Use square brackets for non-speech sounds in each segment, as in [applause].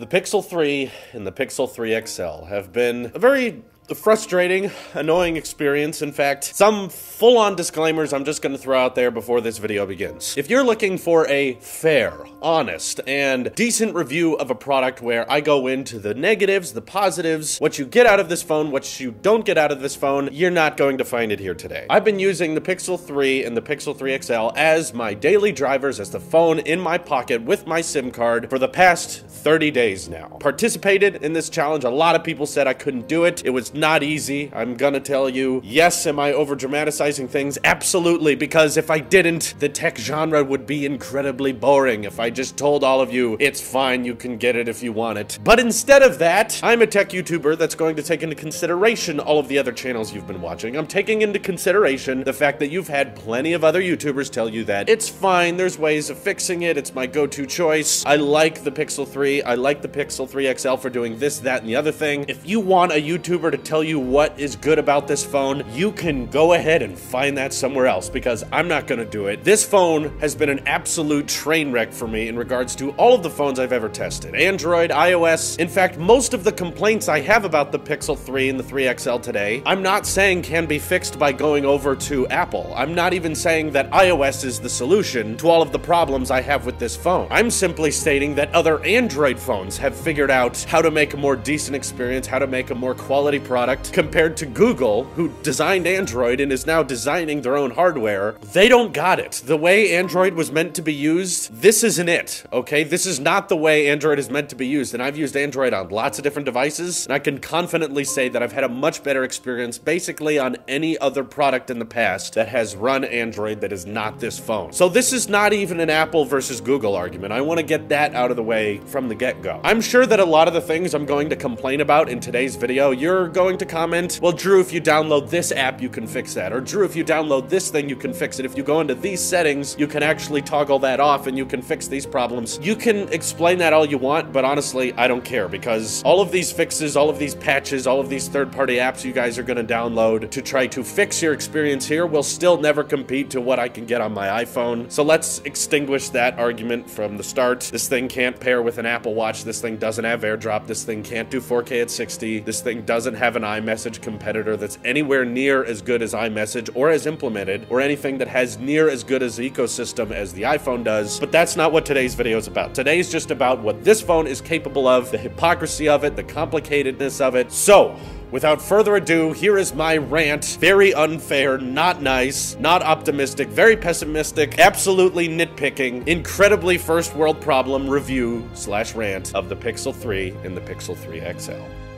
The Pixel 3 and the Pixel 3 XL have been a very frustrating, annoying experience. In fact, some full-on disclaimers I'm just going to throw out there before this video begins. If you're looking for a fair, honest, and decent review of a product where I go into the negatives, the positives, what you get out of this phone, what you don't get out of this phone, you're not going to find it here today. I've been using the Pixel 3 and the Pixel 3 XL as my daily drivers, as the phone in my pocket with my SIM card for the past 30 days now. Participated in this challenge. A lot of people said I couldn't do it. It was not easy. I'm gonna tell you, yes, am I over dramatizing things? Absolutely, because if I didn't, the tech genre would be incredibly boring if I just told all of you, it's fine, you can get it if you want it. But instead of that, I'm a tech YouTuber that's going to take into consideration all of the other channels you've been watching. I'm taking into consideration the fact that you've had plenty of other YouTubers tell you that it's fine, there's ways of fixing it, it's my go-to choice. I like the Pixel 3, I like the Pixel 3 XL for doing this, that, and the other thing. If you want a YouTuber to tell you what is good about this phone, you can go ahead and find that somewhere else because I'm not gonna do it. This phone has been an absolute train wreck for me in regards to all of the phones I've ever tested. Android, iOS, in fact, most of the complaints I have about the Pixel 3 and the 3 XL today, I'm not saying can be fixed by going over to Apple. I'm not even saying that iOS is the solution to all of the problems I have with this phone. I'm simply stating that other Android phones have figured out how to make a more decent experience, how to make a more quality product compared to Google, who designed Android and is now designing their own hardware. They don't got it. The way Android was meant to be used, this isn't it, okay? This is not the way Android is meant to be used, and I've used Android on lots of different devices, and I can confidently say that I've had a much better experience basically on any other product in the past that has run Android that is not this phone. So this is not even an Apple versus Google argument. I want to get that out of the way from the get-go. I'm sure that a lot of the things I'm going to complain about in today's video, you're going to comment, well, Drew, if you download this app, you can fix that. Or Drew, if you download this thing, you can fix it. If you go into these settings, you can actually toggle that off and you can fix these problems. You can explain that all you want, but honestly, I don't care because all of these fixes, all of these patches, all of these third-party apps you guys are going to download to try to fix your experience here will still never compete to what I can get on my iPhone. So let's extinguish that argument from the start. This thing can't pair with an Apple Watch. This thing doesn't have AirDrop. This thing can't do 4K at 60. This thing doesn't have an iMessage competitor that's anywhere near as good as iMessage or as implemented or anything that has near as good as ecosystem as the iPhone does. But that's not what today's video is about. Today's just about what this phone is capable of, the hypocrisy of it, the complicatedness of it. So, Without further ado, here is my rant. Very unfair, not nice, not optimistic, very pessimistic, absolutely nitpicking, incredibly first world problem review slash rant of the Pixel 3 and the Pixel 3 XL.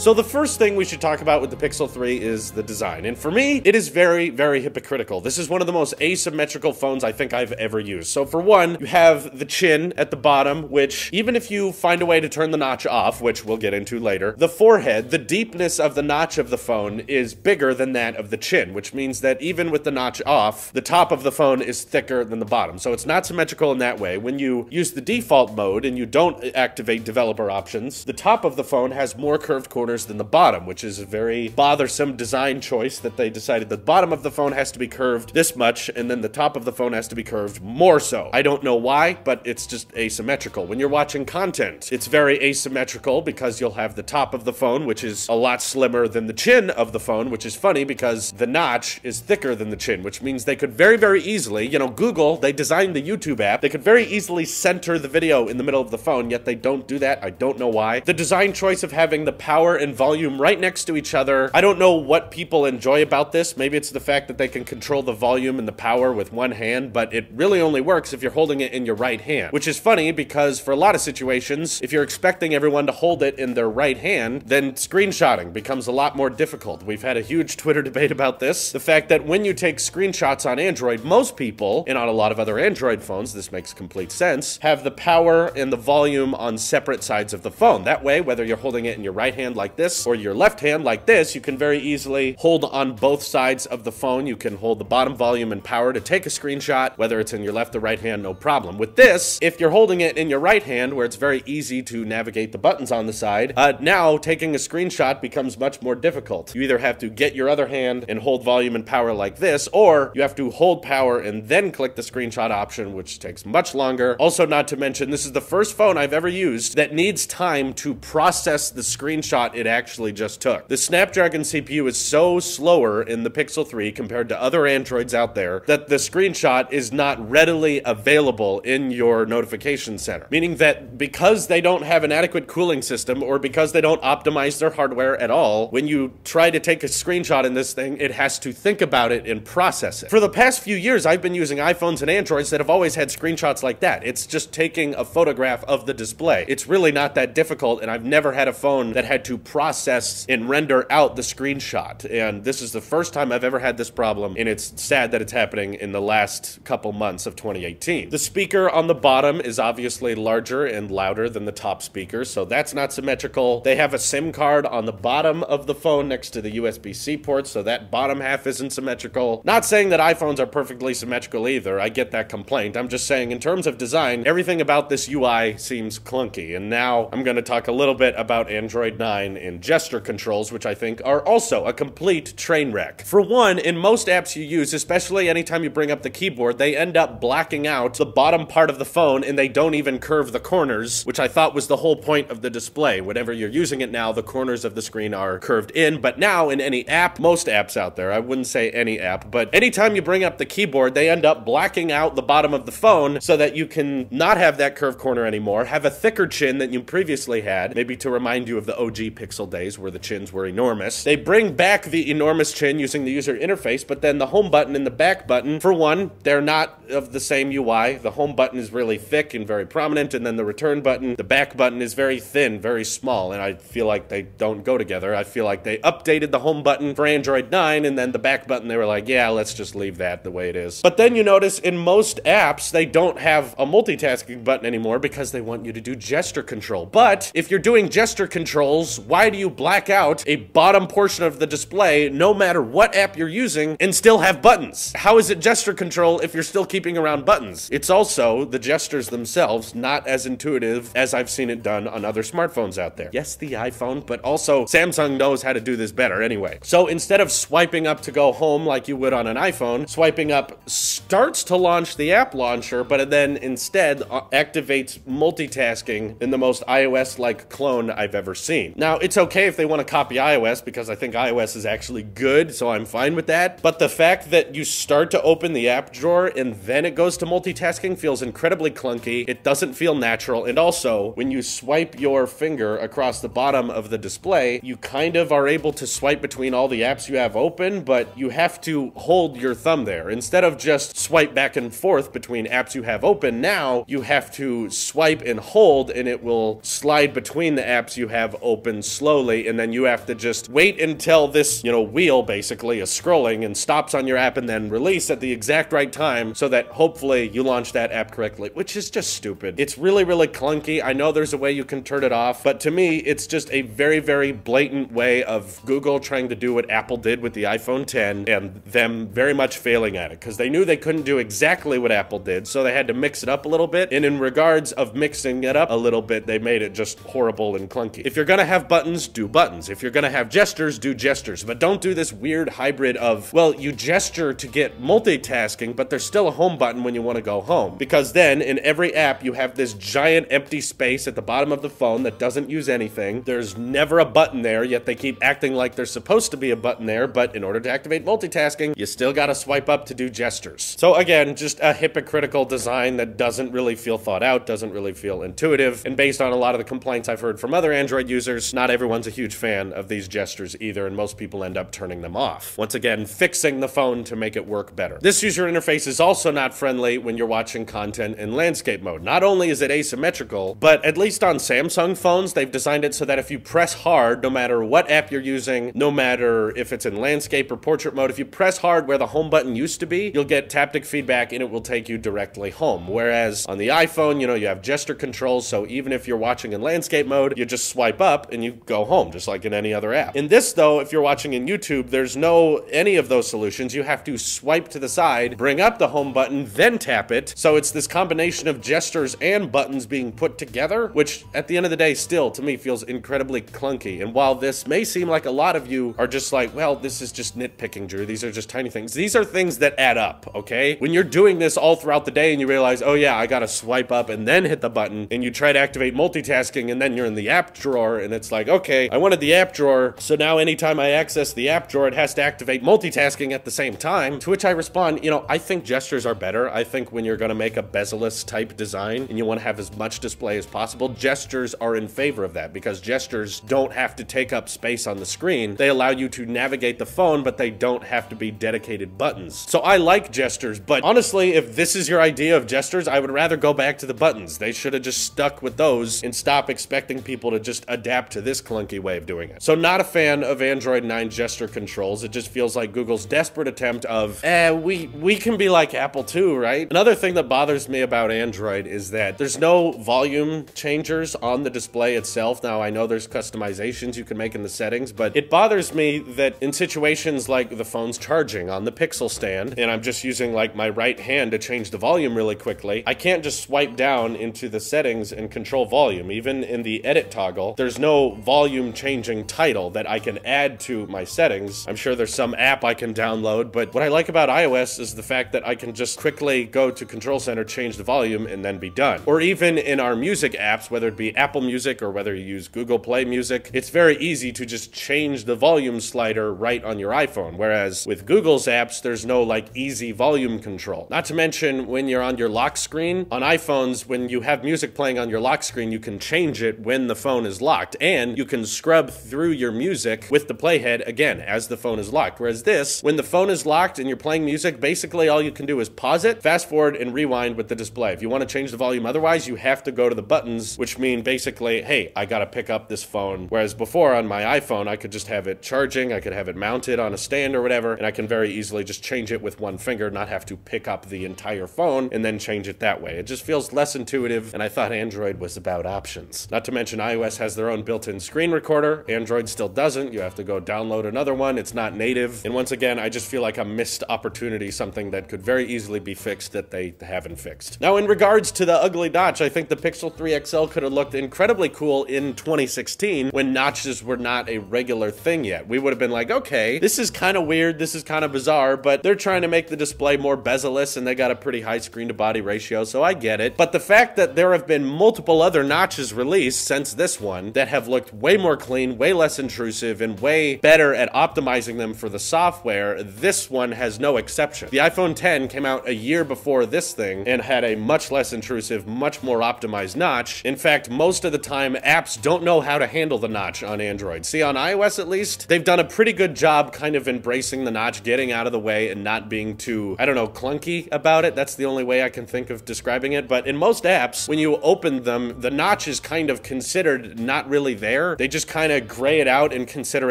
So the first thing we should talk about with the Pixel 3 is the design. And for me, it is very, very hypocritical. This is one of the most asymmetrical phones I think I've ever used. So for one, you have the chin at the bottom, which even if you find a way to turn the notch off, which we'll get into later, the forehead, the deepness of the notch of the phone is bigger than that of the chin, which means that even with the notch off, the top of the phone is thicker than the bottom. So it's not symmetrical in that way. When you use the default mode and you don't activate developer options, the top of the phone has more curved corners than the bottom, which is a very bothersome design choice that they decided the bottom of the phone has to be curved this much and then the top of the phone has to be curved more so. I don't know why, but it's just asymmetrical. When you're watching content, it's very asymmetrical because you'll have the top of the phone, which is a lot slimmer than the chin of the phone, which is funny because the notch is thicker than the chin, which means they could very, very easily, you know, Google, they designed the YouTube app, they could very easily center the video in the middle of the phone, yet they don't do that. I don't know why. The design choice of having the power and volume right next to each other. I don't know what people enjoy about this. Maybe it's the fact that they can control the volume and the power with one hand, but it really only works if you're holding it in your right hand, which is funny because for a lot of situations, if you're expecting everyone to hold it in their right hand, then screenshotting becomes a lot more difficult. We've had a huge [laughs] Twitter debate about this. The fact that when you take screenshots on Android, most people, and on a lot of other Android phones, this makes complete sense, have the power and the volume on separate sides of the phone. That way, whether you're holding it in your right hand like like this or your left hand like this, you can very easily hold on both sides of the phone. You can hold the bottom volume and power to take a screenshot, whether it's in your left or right hand, no problem. With this, if you're holding it in your right hand, where it's very easy to navigate the buttons on the side, uh, now taking a screenshot becomes much more difficult. You either have to get your other hand and hold volume and power like this, or you have to hold power and then click the screenshot option, which takes much longer. Also, not to mention, this is the first phone I've ever used that needs time to process the screenshot it actually just took. The Snapdragon CPU is so slower in the Pixel 3 compared to other Androids out there that the screenshot is not readily available in your notification center. Meaning that because they don't have an adequate cooling system or because they don't optimize their hardware at all, when you try to take a screenshot in this thing, it has to think about it and process it. For the past few years, I've been using iPhones and Androids that have always had screenshots like that. It's just taking a photograph of the display. It's really not that difficult, and I've never had a phone that had to process and render out the screenshot. And this is the first time I've ever had this problem, and it's sad that it's happening in the last couple months of 2018. The speaker on the bottom is obviously larger and louder than the top speaker, so that's not symmetrical. They have a SIM card on the bottom of the phone next to the USB-C port, so that bottom half isn't symmetrical. Not saying that iPhones are perfectly symmetrical either, I get that complaint. I'm just saying in terms of design, everything about this UI seems clunky. And now I'm going to talk a little bit about Android 9 and gesture controls, which I think are also a complete train wreck. For one, in most apps you use, especially anytime you bring up the keyboard, they end up blacking out the bottom part of the phone and they don't even curve the corners, which I thought was the whole point of the display. Whenever you're using it now, the corners of the screen are curved in, but now in any app, most apps out there, I wouldn't say any app, but anytime you bring up the keyboard, they end up blacking out the bottom of the phone so that you can not have that curved corner anymore, have a thicker chin than you previously had, maybe to remind you of the OG Pixel days where the chins were enormous. They bring back the enormous chin using the user interface, but then the home button and the back button, for one, they're not of the same UI. The home button is really thick and very prominent, and then the return button, the back button is very thin, very small, and I feel like they don't go together. I feel like they updated the home button for Android 9, and then the back button, they were like, yeah, let's just leave that the way it is. But then you notice in most apps, they don't have a multitasking button anymore because they want you to do gesture control. But if you're doing gesture controls, why do you black out a bottom portion of the display no matter what app you're using and still have buttons? How is it gesture control if you're still keeping around buttons? It's also the gestures themselves not as intuitive as I've seen it done on other smartphones out there. Yes, the iPhone, but also Samsung knows how to do this better anyway. So instead of swiping up to go home like you would on an iPhone, swiping up starts to launch the app launcher, but then instead uh, activates multitasking in the most iOS-like clone I've ever seen. Now, it's okay if they want to copy iOS because I think iOS is actually good, so I'm fine with that. But the fact that you start to open the app drawer and then it goes to multitasking feels incredibly clunky. It doesn't feel natural. And also, when you swipe your finger across the bottom of the display, you kind of are able to swipe between all the apps you have open, but you have to hold your thumb there. Instead of just swipe back and forth between apps you have open, now you have to swipe and hold and it will slide between the apps you have open slowly and then you have to just wait until this, you know, wheel basically is scrolling and stops on your app and then release at the exact right time so that hopefully you launch that app correctly, which is just stupid. It's really, really clunky. I know there's a way you can turn it off, but to me, it's just a very, very blatant way of Google trying to do what Apple did with the iPhone 10 and them very much failing at it because they knew they couldn't do exactly what Apple did, so they had to mix it up a little bit. And in regards of mixing it up a little bit, they made it just horrible and clunky. If you're gonna have buttons, do buttons. If you're gonna have gestures, do gestures. But don't do this weird hybrid of, well, you gesture to get multitasking, but there's still a home button when you want to go home. Because then in every app, you have this giant empty space at the bottom of the phone that doesn't use anything. There's never a button there, yet they keep acting like there's supposed to be a button there, but in order to activate multitasking, you still gotta swipe up to do gestures. So again, just a hypocritical design that doesn't really feel thought out, doesn't really feel intuitive, and based on a lot of the complaints I've heard from other Android users, not everyone's a huge fan of these gestures either, and most people end up turning them off. Once again, fixing the phone to make it work better. This user interface is also not friendly when you're watching content in landscape mode. Not only is it asymmetrical, but at least on Samsung phones, they've designed it so that if you press hard, no matter what app you're using, no matter if it's in landscape or portrait mode, if you press hard where the home button used to be, you'll get taptic feedback and it will take you directly home. Whereas on the iPhone, you know, you have gesture controls, so even if you're watching in landscape mode, you just swipe up and you you go home, just like in any other app. In this though, if you're watching in YouTube, there's no any of those solutions. You have to swipe to the side, bring up the home button, then tap it. So it's this combination of gestures and buttons being put together, which at the end of the day still to me feels incredibly clunky. And while this may seem like a lot of you are just like, well, this is just nitpicking, Drew. These are just tiny things. These are things that add up, okay? When you're doing this all throughout the day and you realize, oh yeah, I gotta swipe up and then hit the button, and you try to activate multitasking and then you're in the app drawer and it's like, okay, I wanted the app drawer, so now anytime I access the app drawer, it has to activate multitasking at the same time. To which I respond, you know, I think gestures are better. I think when you're gonna make a bezel-less type design and you wanna have as much display as possible, gestures are in favor of that because gestures don't have to take up space on the screen. They allow you to navigate the phone, but they don't have to be dedicated buttons. So I like gestures, but honestly, if this is your idea of gestures, I would rather go back to the buttons. They should have just stuck with those and stop expecting people to just adapt to this clunky way of doing it. So not a fan of Android 9 gesture controls. It just feels like Google's desperate attempt of, eh, we, we can be like Apple too, right? Another thing that bothers me about Android is that there's no volume changers on the display itself. Now, I know there's customizations you can make in the settings, but it bothers me that in situations like the phone's charging on the Pixel stand, and I'm just using like my right hand to change the volume really quickly, I can't just swipe down into the settings and control volume. Even in the edit toggle, there's no volume changing title that I can add to my settings. I'm sure there's some app I can download, but what I like about iOS is the fact that I can just quickly go to Control Center, change the volume, and then be done. Or even in our music apps, whether it be Apple Music or whether you use Google Play Music, it's very easy to just change the volume slider right on your iPhone. Whereas with Google's apps, there's no like easy volume control. Not to mention when you're on your lock screen, on iPhones, when you have music playing on your lock screen, you can change it when the phone is locked, and you can scrub through your music with the playhead again as the phone is locked. Whereas this, when the phone is locked and you're playing music, basically all you can do is pause it, fast forward, and rewind with the display. If you want to change the volume otherwise, you have to go to the buttons, which mean basically, hey, I gotta pick up this phone. Whereas before on my iPhone, I could just have it charging, I could have it mounted on a stand or whatever, and I can very easily just change it with one finger, not have to pick up the entire phone and then change it that way. It just feels less intuitive, and I thought Android was about options. Not to mention iOS has their own built-in screen recorder. Android still doesn't. You have to go download another one. It's not native. And once again, I just feel like a missed opportunity, something that could very easily be fixed that they haven't fixed. Now, in regards to the ugly notch, I think the Pixel 3 XL could have looked incredibly cool in 2016 when notches were not a regular thing yet. We would have been like, okay, this is kind of weird, this is kind of bizarre, but they're trying to make the display more bezel-less and they got a pretty high screen to body ratio, so I get it. But the fact that there have been multiple other notches released since this one that have looked way more clean, way less intrusive, and way better at optimizing them for the software, this one has no exception. The iPhone 10 came out a year before this thing and had a much less intrusive, much more optimized notch. In fact, most of the time, apps don't know how to handle the notch on Android. See, on iOS at least, they've done a pretty good job kind of embracing the notch, getting out of the way, and not being too, I don't know, clunky about it. That's the only way I can think of describing it. But in most apps, when you open them, the notch is kind of considered not really there. They just kind of gray it out and consider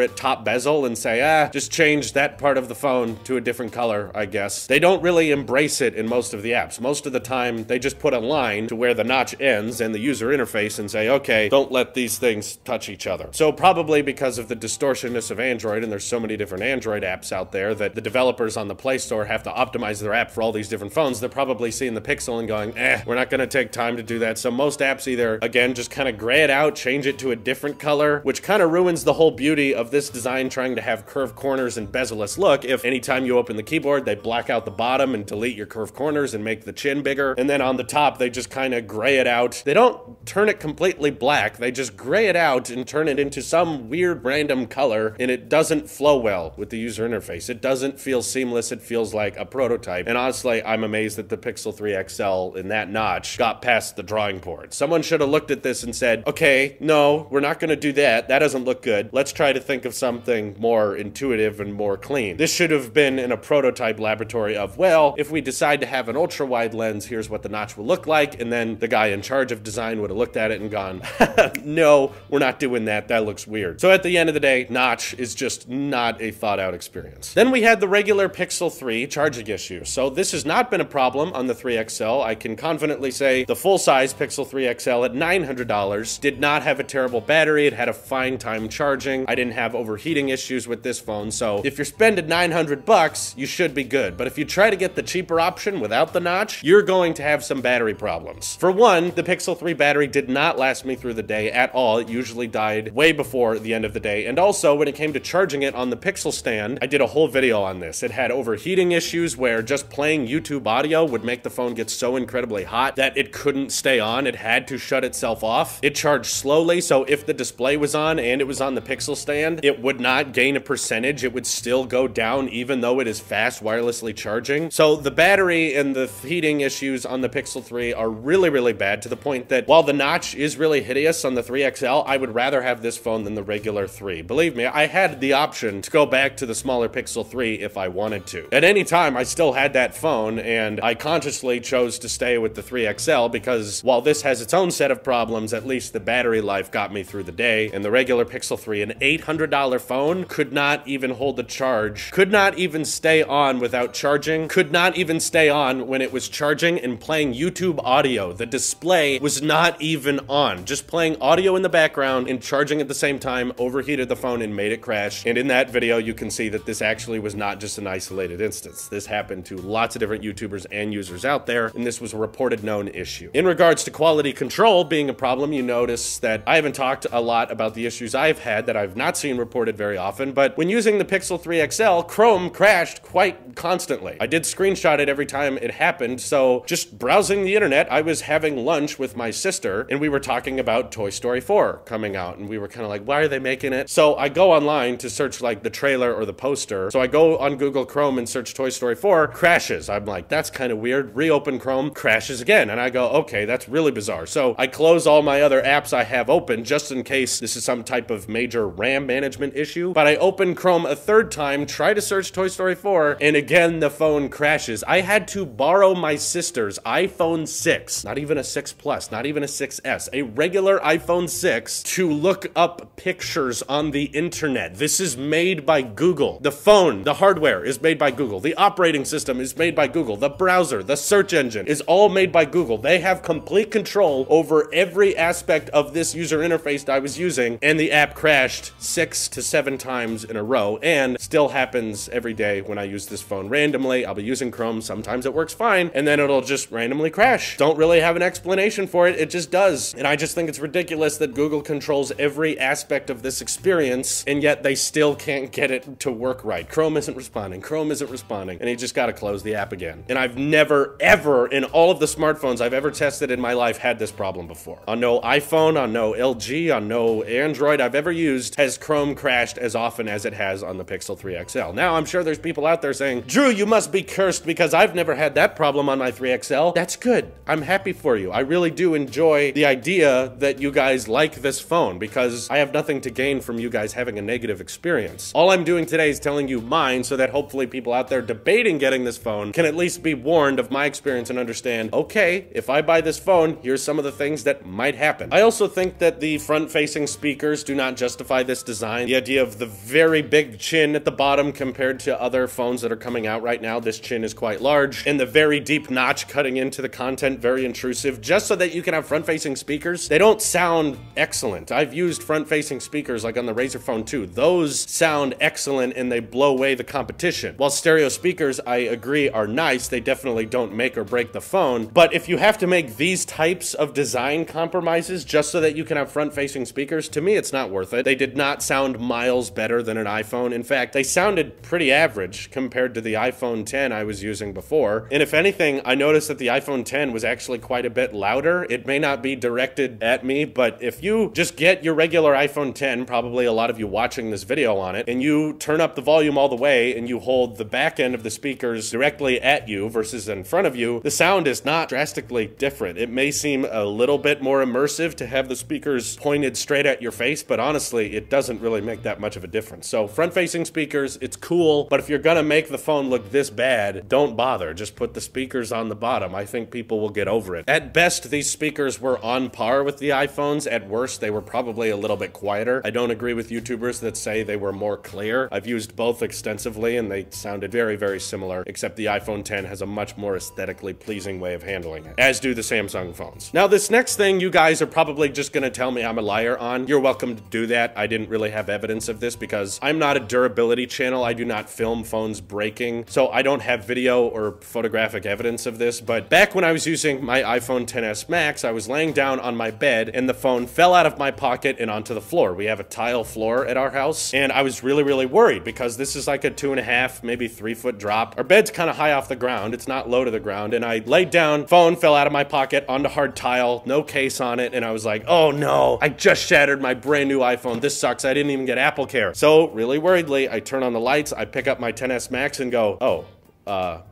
it top bezel and say, ah, just change that part of the phone to a different color, I guess. They don't really embrace it in most of the apps. Most of the time, they just put a line to where the notch ends and the user interface and say, okay, don't let these things touch each other. So probably because of the distortionness of Android, and there's so many different Android apps out there that the developers on the Play Store have to optimize their app for all these different phones, they're probably seeing the Pixel and going, eh, we're not gonna take time to do that. So most apps either, again, just kind of gray it out, change it to a different color, which kind of ruins the whole beauty of this design trying to have curved corners and bezel-less look if anytime you open the keyboard, they black out the bottom and delete your curved corners and make the chin bigger. And then on the top, they just kind of gray it out. They don't turn it completely black. They just gray it out and turn it into some weird random color and it doesn't flow well with the user interface. It doesn't feel seamless. It feels like a prototype. And honestly, I'm amazed that the Pixel 3 XL in that notch got past the drawing board. Someone should have looked at this and said, okay, no, we're not going to do that. That doesn't look good. Let's try to think of something more intuitive and more clean. This should have been in a prototype laboratory of, well, if we decide to have an ultra wide lens, here's what the notch will look like. And then the guy in charge of design would have looked at it and gone, [laughs] no, we're not doing that. That looks weird. So at the end of the day, notch is just not a thought out experience. Then we had the regular Pixel 3 charging issue. So this has not been a problem on the 3XL. I can confidently say the full size Pixel 3 XL at $900 did not have a terrible battery battery. It had a fine time charging. I didn't have overheating issues with this phone. So if you're spending 900 bucks, you should be good. But if you try to get the cheaper option without the notch, you're going to have some battery problems. For one, the Pixel 3 battery did not last me through the day at all. It usually died way before the end of the day. And also, when it came to charging it on the Pixel stand, I did a whole video on this. It had overheating issues where just playing YouTube audio would make the phone get so incredibly hot that it couldn't stay on. It had to shut itself off. It charged slowly, so if the display was on and it was on the Pixel stand, it would not gain a percentage. It would still go down even though it is fast wirelessly charging. So the battery and the heating issues on the Pixel 3 are really, really bad to the point that while the notch is really hideous on the 3XL, I would rather have this phone than the regular 3. Believe me, I had the option to go back to the smaller Pixel 3 if I wanted to. At any time, I still had that phone and I consciously chose to stay with the 3XL because while this has its own set of problems, at least the battery life got me through the day and the regular Pixel 3, an $800 phone, could not even hold a charge, could not even stay on without charging, could not even stay on when it was charging and playing YouTube audio. The display was not even on. Just playing audio in the background and charging at the same time overheated the phone and made it crash. And in that video, you can see that this actually was not just an isolated instance. This happened to lots of different YouTubers and users out there, and this was a reported known issue. In regards to quality control being a problem, you notice that I haven't talked a lot about the issues I've had that I've not seen reported very often, but when using the Pixel 3 XL, Chrome crashed quite constantly. I did screenshot it every time it happened, so just browsing the internet, I was having lunch with my sister, and we were talking about Toy Story 4 coming out, and we were kind of like, why are they making it? So I go online to search like the trailer or the poster. So I go on Google Chrome and search Toy Story 4, crashes. I'm like, that's kind of weird. Reopen Chrome, crashes again. And I go, okay, that's really bizarre. So I close all my other apps I have open just in case this is some type of major RAM management issue. But I open Chrome a third time, try to search Toy Story 4, and again the phone crashes. I had to borrow my sister's iPhone 6, not even a 6 Plus, not even a 6S, a regular iPhone 6 to look up pictures on the internet. This is made by Google. The phone, the hardware is made by Google. The operating system is made by Google. The browser, the search engine is all made by Google. They have complete control over every aspect of this user interface was using, and the app crashed six to seven times in a row, and still happens every day when I use this phone randomly. I'll be using Chrome, sometimes it works fine, and then it'll just randomly crash. Don't really have an explanation for it, it just does. And I just think it's ridiculous that Google controls every aspect of this experience, and yet they still can't get it to work right. Chrome isn't responding, Chrome isn't responding, and you just gotta close the app again. And I've never, ever, in all of the smartphones I've ever tested in my life, had this problem before. On no iPhone, on no LG, on no Android I've ever used, has Chrome crashed as often as it has on the Pixel 3 XL. Now, I'm sure there's people out there saying, Drew, you must be cursed because I've never had that problem on my 3 XL. That's good. I'm happy for you. I really do enjoy the idea that you guys like this phone because I have nothing to gain from you guys having a negative experience. All I'm doing today is telling you mine so that hopefully people out there debating getting this phone can at least be warned of my experience and understand, okay, if I buy this phone, here's some of the things that might happen. I also think that the front-facing speakers do not justify this design. The idea of the very big chin at the bottom compared to other phones that are coming out right now, this chin is quite large, and the very deep notch cutting into the content, very intrusive, just so that you can have front-facing speakers. They don't sound excellent. I've used front-facing speakers like on the Razer Phone 2. Those sound excellent and they blow away the competition. While stereo speakers, I agree, are nice, they definitely don't make or break the phone. But if you have to make these types of design compromises just so that you can have front-facing speakers, to me it's not worth it. They did not sound miles better than an iPhone. In fact, they sounded pretty average compared to the iPhone 10 I was using before. And if anything, I noticed that the iPhone 10 was actually quite a bit louder. It may not be directed at me, but if you just get your regular iPhone 10, probably a lot of you watching this video on it, and you turn up the volume all the way and you hold the back end of the speakers directly at you versus in front of you, the sound is not drastically different. It may seem a little bit more immersive to have the speakers pointed straight at your face, but honestly, it doesn't really make that much of a difference. So front-facing speakers, it's cool, but if you're gonna make the phone look this bad, don't bother. Just put the speakers on the bottom. I think people will get over it. At best, these speakers were on par with the iPhones. At worst, they were probably a little bit quieter. I don't agree with YouTubers that say they were more clear. I've used both extensively and they sounded very, very similar, except the iPhone 10 has a much more aesthetically pleasing way of handling it, as do the Samsung phones. Now, this next thing, you guys are probably just gonna tell me I'm a liar tire on, you're welcome to do that. I didn't really have evidence of this because I'm not a durability channel. I do not film phones breaking, so I don't have video or photographic evidence of this. But back when I was using my iPhone 10s Max, I was laying down on my bed and the phone fell out of my pocket and onto the floor. We have a tile floor at our house, and I was really, really worried because this is like a two and a half, maybe three foot drop. Our bed's kind of high off the ground. It's not low to the ground. And I laid down, phone fell out of my pocket onto hard tile, no case on it. And I was like, oh no, I just shattered my brand new iPhone. This sucks. I didn't even get Apple Care. So, really worriedly, I turn on the lights, I pick up my 10s Max and go, oh, uh,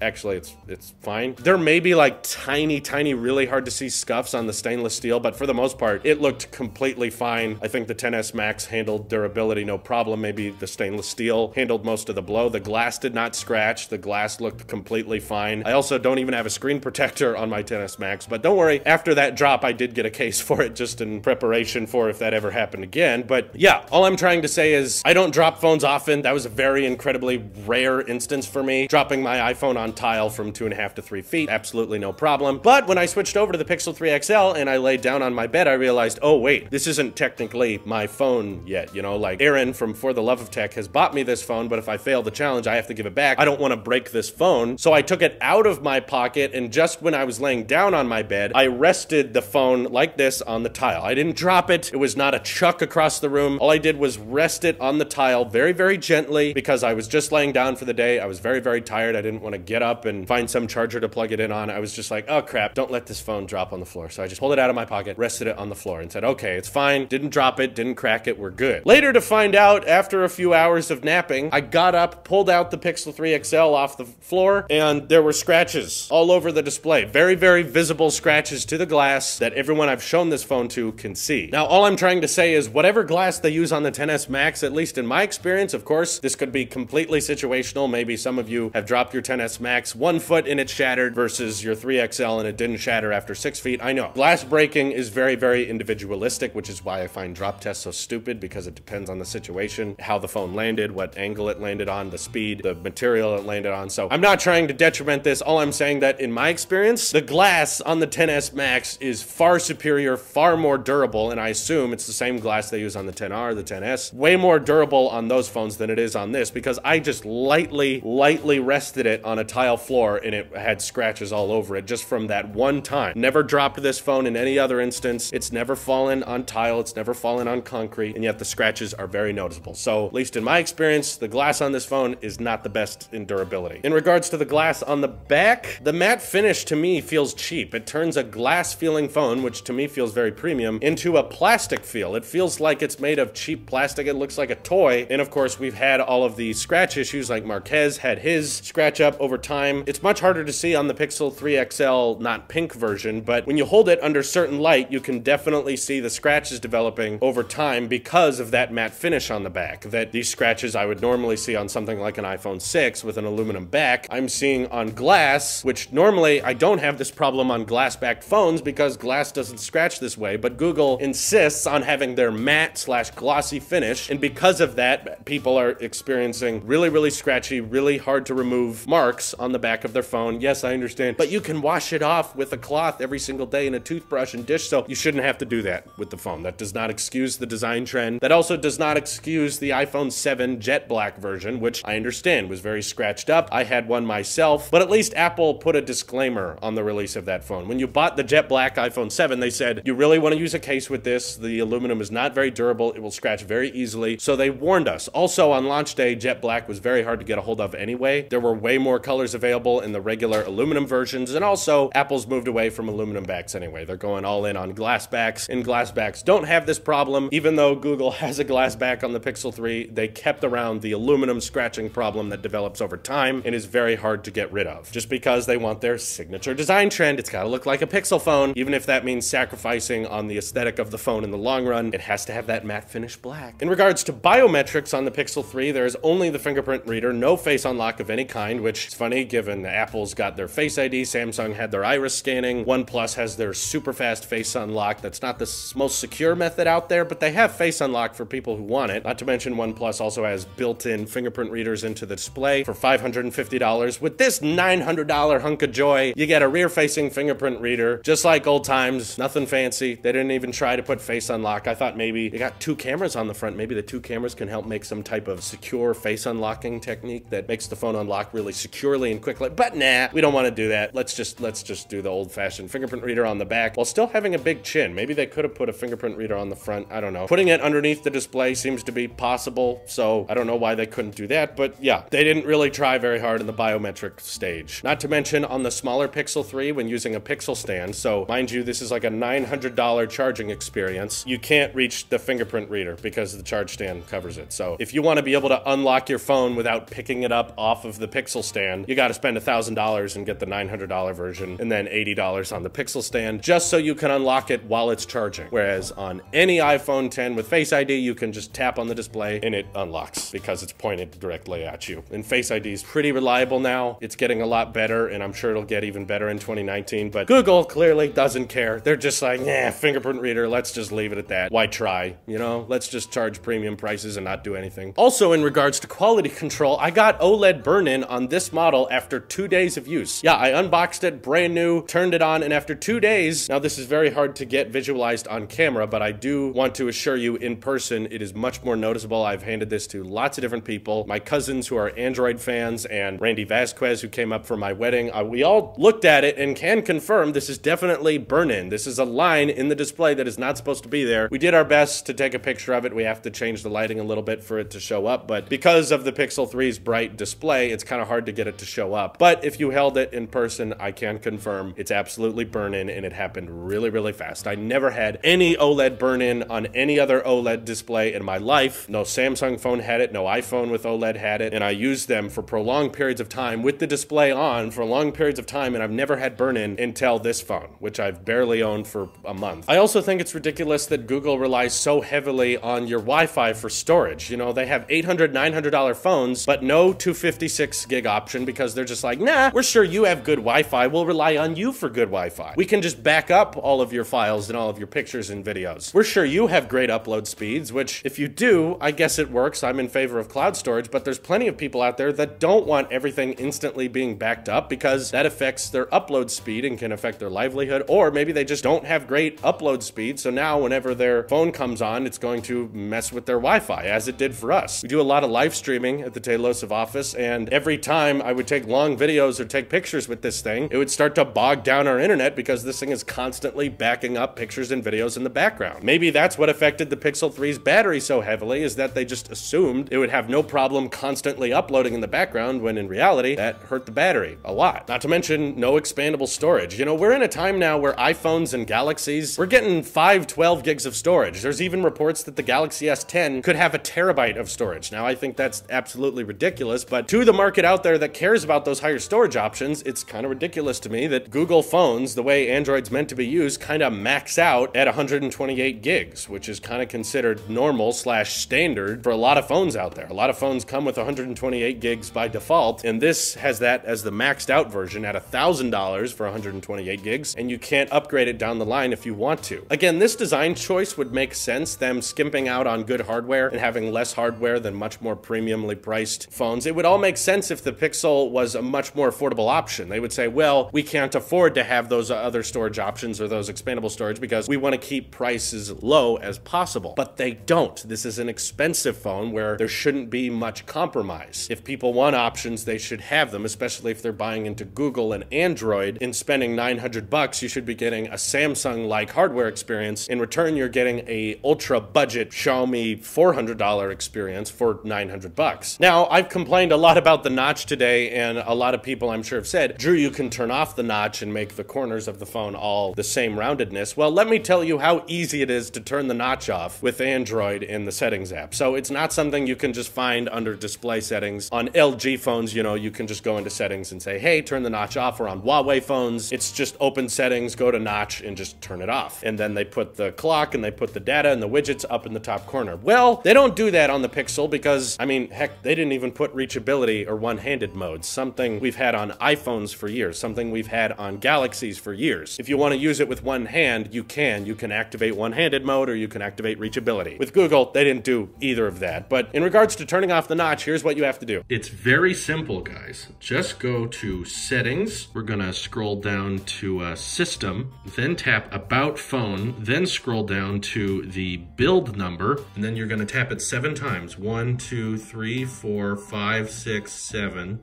actually it's it's fine. There may be like tiny, tiny, really hard to see scuffs on the stainless steel, but for the most part, it looked completely fine. I think the 10S Max handled durability no problem. Maybe the stainless steel handled most of the blow. The glass did not scratch. The glass looked completely fine. I also don't even have a screen [laughs] protector on my 10S Max, but don't worry. After that drop, I did get a case [laughs] for it just in preparation for if that ever happened again. But yeah, all I'm trying to say is I don't drop phones often. That was a very incredibly rare instance for me. Dropping my iPhone on tile from two and a half to three feet, absolutely no problem. But when I switched over to the Pixel 3 XL and I laid down on my bed, I realized, oh wait, this isn't technically my phone yet. You know, like Aaron from For the Love of Tech has bought me this phone, but if I fail the challenge, I have to give it back. I don't want to break this phone. So I took it out of my pocket and just when I was laying down on my bed, I rested the phone like this on the tile. I didn't drop it. It was not a chuck across the room. All I did was rest it on the tile very, very gently because I was just laying down for the day. I was very, very tired. I didn't want to get up and find some charger to plug it in on. I was just like, oh crap, don't let this phone drop on the floor. So I just pulled it out of my pocket, rested it on the floor, and said, okay, it's fine. Didn't drop it, didn't crack it, we're good. Later to find out, after a few hours of napping, I got up, pulled out the Pixel 3 XL off the floor, and there were scratches all over the display. Very, very visible scratches to the glass that everyone I've shown this phone to can see. Now, all I'm trying to say is whatever glass they use on the 10s Max, at least in my experience, of course, this could be completely situational. Maybe some of you have dropped your 10s Max one foot and it shattered versus your 3XL and it didn't shatter after six feet. I know. Glass breaking is very, very individualistic, which is why I find drop tests so stupid because it depends on the situation, how the phone landed, what angle it landed on, the speed, the material it landed on. So I'm not trying to detriment this. All I'm saying that in my experience, the glass on the 10S Max is far superior, far more durable, and I assume it's the same glass they use on the 10R, the 10S. Way more durable on those phones than it is on this because I just lightly, lightly rested it on a tile floor and it had scratches all over it just from that one time. Never dropped this phone in any other instance. It's never fallen on tile. It's never fallen on concrete. And yet the scratches are very noticeable. So at least in my experience, the glass on this phone is not the best in durability. In regards to the glass on the back, the matte finish to me feels cheap. It turns a glass feeling phone, which to me feels very premium, into a plastic feel. It feels like it's made of cheap plastic. It looks like a toy. And of course, we've had all of the scratch issues like Marques had his scratch up over time. It's much harder to see on the Pixel 3 XL, not pink version, but when you hold it under certain light, you can definitely see the scratches developing over time because of that matte finish on the back. That these scratches I would normally see on something like an iPhone 6 with an aluminum back, I'm seeing on glass, which normally I don't have this problem on glass backed phones because glass doesn't scratch this way, but Google insists on having their matte slash glossy finish, and because of that, people are experiencing really, really scratchy, really hard to remove marks on the back of their phone. Yes, I understand, but you can wash it off with a cloth every single day and a toothbrush and dish soap. You shouldn't have to do that with the phone. That does not excuse the design trend. That also does not excuse the iPhone 7 jet black version, which I understand was very scratched up. I had one myself, but at least Apple put a disclaimer on the release of that phone. When you bought the jet black iPhone 7, they said, you really want to use a case with this. The aluminum is not very durable. It will scratch very easily. So they warned us. Also on launch day, jet black was very hard to get a hold of anyway. There were way more colors available in the regular aluminum versions. And also Apple's moved away from aluminum backs anyway. They're going all in on glass backs and glass backs don't have this problem. Even though Google [laughs] has a glass back on the Pixel 3, they kept around the aluminum scratching problem that develops over time and is very hard to get rid of. Just because they want their signature design trend, it's gotta look like a Pixel phone. Even if that means sacrificing on the aesthetic of the phone in the long run, it has to have that matte finish black. In regards to biometrics on the Pixel 3, there is only the fingerprint reader, no face unlock of any kind, which is funny funny given Apple's got their Face ID, Samsung had their iris scanning, OnePlus has their super fast face unlock. That's not the most secure method out there, but they have face unlock for people who want it. Not to mention OnePlus also has built-in fingerprint readers into the display for $550. With this $900 hunk of joy, you get a rear-facing fingerprint reader, just like old times, nothing fancy. They didn't even try to put face unlock. I thought maybe they got two cameras on the front. Maybe the two cameras can help make some type of secure face unlocking technique that makes the phone unlock really securely and quickly. But nah, we don't want to do that. Let's just let's just do the old-fashioned fingerprint reader on the back while still having a big chin. Maybe they could have put a fingerprint reader on the front. I don't know. Putting it underneath the display seems to be possible, so I don't know why they couldn't do that. But yeah, they didn't really try very hard in the biometric stage. Not to mention on the smaller Pixel 3 when using a Pixel stand. So mind you, this is like a $900 charging experience. You can't reach the fingerprint reader because the charge stand covers it. So if you want to be able to unlock your phone without picking it up off of the Pixel stand, you got to spend $1,000 and get the $900 version and then $80 on the Pixel stand just so you can unlock it while it's charging. Whereas on any iPhone 10 with Face ID, you can just tap on the display and it unlocks because it's pointed directly at you. And Face ID is pretty reliable now. It's getting a lot better and I'm sure it'll get even better in 2019. But Google clearly doesn't care. They're just like, yeah, fingerprint reader, let's just leave it at that. Why try? You know, let's just charge premium prices and not do anything. Also, in regards to quality control, I got OLED burn-in on this model after two days of use. Yeah, I unboxed it brand new, turned it on, and after two days, now this is very hard to get visualized on camera, but I do want to assure you in person, it is much more noticeable. I've handed this to lots of different people. My cousins who are Android fans and Randy Vasquez who came up for my wedding, uh, we all looked at it and can confirm this is definitely burn-in. This is a line in the display that is not supposed to be there. We did our best to take a picture of it. We have to change the lighting a little bit for it to show up, but because of the Pixel 3's bright display, it's kind of hard to get it to show up. But if you held it in person, I can confirm it's absolutely burn-in and it happened really, really fast. I never had any OLED burn-in on any other OLED display in my life. No Samsung phone had it, no iPhone with OLED had it, and I used them for prolonged periods of time with the display on for long periods of time, and I've never had burn-in until this phone, which I've barely owned for a month. I also think it's ridiculous that Google relies so heavily on your Wi-Fi for storage. You know, they have $800, $900 phones, but no 256 gig option because they're just like, nah, we're sure you have good Wi-Fi. We'll rely on you for good Wi-Fi. We can just back up all of your files and all of your pictures and videos. We're sure you have great upload speeds, which if you do, I guess it works. I'm in favor of cloud storage, but there's plenty of people out there that don't want everything instantly being backed up because that affects their upload speed and can affect their livelihood, or maybe they just don't have great upload speed. So now whenever their phone comes on, it's going to mess with their Wi-Fi as it did for us. We do a lot of live streaming at the Tailosive office, and every time I would take long videos or take pictures with this thing, it would start to bog down our internet because this thing is constantly backing up pictures and videos in the background. Maybe that's what affected the Pixel 3's battery so heavily is that they just assumed it would have no problem constantly uploading in the background when in reality that hurt the battery a lot. Not to mention no expandable storage. You know, we're in a time now where iPhones and Galaxies, we're getting 5, 12 gigs of storage. There's even reports that the Galaxy S10 could have a terabyte of storage. Now, I think that's absolutely ridiculous, but to the market out there that cares about those higher storage options, it's kind of ridiculous to me that Google phones, the way Android's meant to be used, kind of max out at 128 gigs, which is kind of considered normal slash standard for a lot of phones out there. A lot of phones come with 128 gigs by default, and this has that as the maxed out version at $1,000 for 128 gigs, and you can't upgrade it down the line if you want to. Again, this design choice would make sense, them skimping out on good hardware and having less hardware than much more premiumly priced phones. It would all make sense if the Pixel was a much more affordable option. They would say, well, we can't afford to have those other storage options or those expandable storage because we want to keep prices low as possible. But they don't. This is an expensive phone where there shouldn't be much compromise. If people want options, they should have them, especially if they're buying into Google and Android. In spending 900 bucks, you should be getting a Samsung-like hardware experience. In return, you're getting a ultra budget Xiaomi $400 experience for 900 bucks. Now, I've complained a lot about the notch today, and a lot of people I'm sure have said, Drew, you can turn off the notch and make the corners of the phone all the same roundedness. Well, let me tell you how easy it is to turn the notch off with Android in the settings app. So it's not something you can just find under display settings. On LG phones, you know, you can just go into settings and say, hey, turn the notch off. Or on Huawei phones, it's just open settings, go to notch, and just turn it off. And then they put the clock and they put the data and the widgets up in the top corner. Well, they don't do that on the Pixel because, I mean, heck, they didn't even put reachability or one-handed mode. Something we've had on iPhones for years, something we've had on Galaxies for years. If you want to use it with one hand, you can. You can activate one-handed mode or you can activate reachability. With Google, they didn't do either of that. But in regards to turning off the notch, here's what you have to do. It's very simple, guys. Just go to settings. We're gonna scroll down to uh, system, then tap about phone, then scroll down to the build number, and then you're gonna tap it seven times. One, two, three, four, five, six, seven.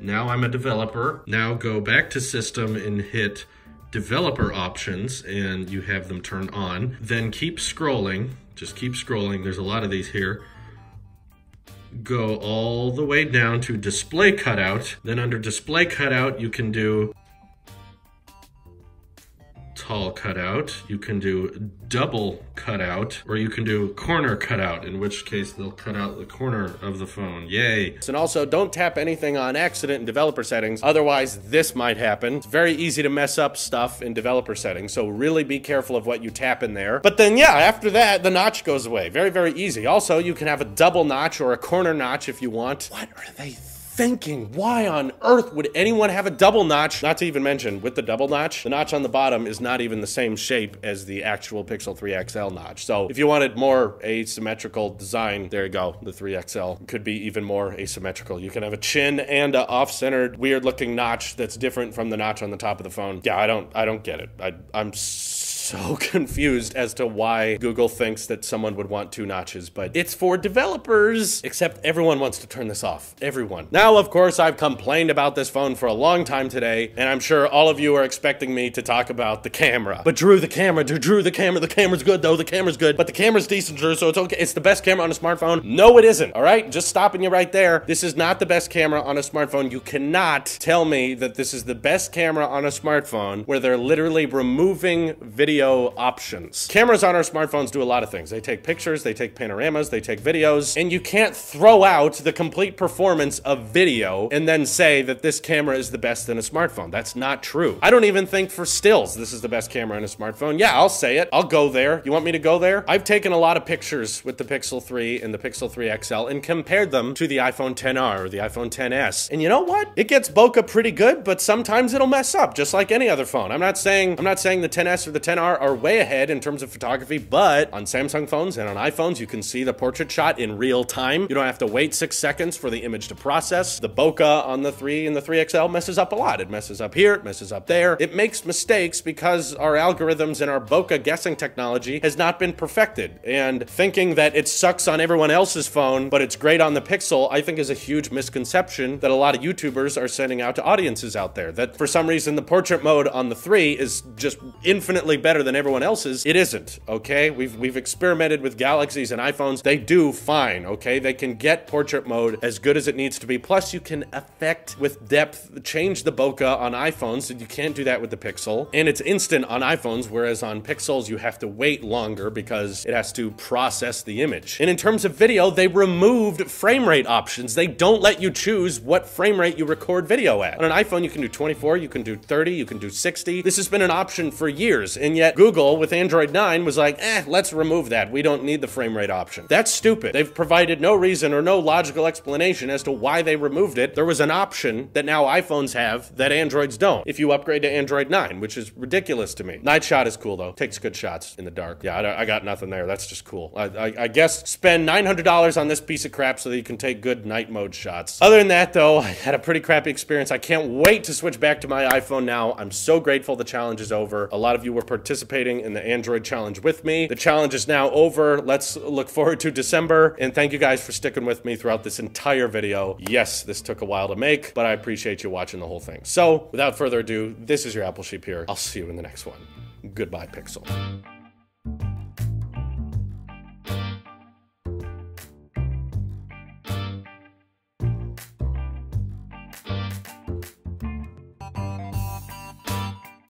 Now I'm a developer. Now go back to system and hit developer options and you have them turned on. Then keep scrolling, just keep scrolling. There's a lot of these here. Go all the way down to display cutout. Then under display cutout, you can do tall cutout, you can do double cutout, or you can do corner cutout, in which case they'll cut out the corner of the phone. Yay. And also, don't tap anything on accident in developer settings, otherwise this might happen. It's very easy to mess up stuff in developer settings, so really be careful of what you tap in there. But then yeah, after that, the notch goes away. Very, very easy. Also, you can have a double notch or a corner notch if you want. What are they thinking? Why on earth would anyone have a double notch? Not to even mention, with the double notch, the notch on the bottom is not even the same shape as the actual Pixel 3 XL notch. So if you wanted more asymmetrical design, there you go. The 3 XL could be even more asymmetrical. You can have a chin and a off-centered, weird-looking notch that's different from the notch on the top of the phone. Yeah, I don't, I don't get it. I, I'm so [laughs] confused as to why Google thinks that someone would want two notches, but it's for developers. Except everyone wants to turn this off. Everyone. Now, of course, I've complained about this phone for a long time today, and I'm sure all of you are expecting me to talk about the camera. But Drew, the camera, Drew, the camera, the camera's good though, the camera's good, but the camera's decent, Drew, so it's okay. It's the best camera on a smartphone. No, it isn't, all right? Just stopping you right there. This is not the best camera on a smartphone. You cannot tell me that this is the best camera on a smartphone where they're literally removing video video options. Cameras on our smartphones do a lot of things. They take pictures, they take panoramas, they take videos, and you can't throw out the complete performance of video and then say that this camera is the best in a smartphone. That's not true. I don't even think for stills this is the best camera in a smartphone. Yeah, I'll say it. I'll go there. You want me to go there? I've taken a lot of pictures with the Pixel 3 and the Pixel 3 XL and compared them to the iPhone 10R or the iPhone 10s. And you know what? It gets bokeh pretty good, but sometimes it'll mess up, just like any other phone. I'm not saying I'm not saying the 10s or the 10R are, way ahead in terms of photography, but on Samsung phones and on iPhones, you can see the portrait shot in real time. You don't have to wait six seconds for the image to process. The bokeh on the 3 and the 3XL messes up a lot. It messes up here, it messes up there. It makes mistakes because our algorithms and our bokeh guessing technology has not been perfected. And thinking that it sucks on everyone else's phone, but it's great on the Pixel, I think is a huge misconception that a lot of YouTubers are sending out to audiences out there. That for some reason, the portrait mode on the 3 is just infinitely better than everyone else's, it isn't, okay? We've, we've experimented with Galaxies and iPhones. They do fine, okay? They can get portrait mode as good as it needs to be. Plus, you can affect with depth, change the bokeh on iPhones, you can't do that with the Pixel. And it's instant on iPhones, whereas on Pixels, you have to wait longer because it has to process the image. And in terms of video, they removed frame rate options. They don't let you choose what frame rate you record video at. On an iPhone, you can do 24, you can do 30, you can do 60. This has been an option for years, and yet Google with Android 9 was like, eh, let's remove that. We don't need the frame rate option. That's stupid. They've provided no reason or no logical explanation as to why they removed it. There was an option that now iPhones have that Androids don't if you upgrade to Android 9, which is ridiculous to me. Night shot is cool though. Takes good shots in the dark. Yeah, I, I got nothing there. That's just cool. I, I, I guess spend $900 on this piece of crap so that you can take good night mode shots. Other than that though, I had a pretty crappy experience. I can't wait to switch back to my iPhone now. I'm so grateful the challenge is over. A lot of you were participating participating in the Android challenge with me. The challenge is now over. Let's look forward to December. And thank you guys for sticking with me throughout this entire video. Yes, this took a while to make, but I appreciate you watching the whole thing. So without further ado, this is your Apple Sheep here. I'll see you in the next one. Goodbye, Pixel.